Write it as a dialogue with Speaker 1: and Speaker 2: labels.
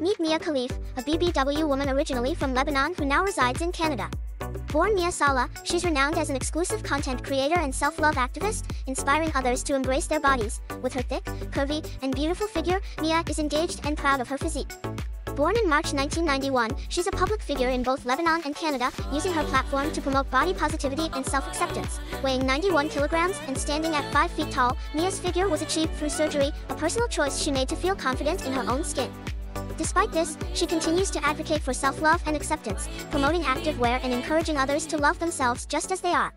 Speaker 1: Meet Mia Khalif, a BBW woman originally from Lebanon who now resides in Canada. Born Mia Sala, she's renowned as an exclusive content creator and self-love activist, inspiring others to embrace their bodies. With her thick, curvy, and beautiful figure, Mia is engaged and proud of her physique. Born in March 1991, she's a public figure in both Lebanon and Canada, using her platform to promote body positivity and self-acceptance. Weighing 91 kilograms and standing at 5 feet tall, Mia's figure was achieved through surgery, a personal choice she made to feel confident in her own skin. Despite this, she continues to advocate for self-love and acceptance, promoting active wear and encouraging others to love themselves just as they are.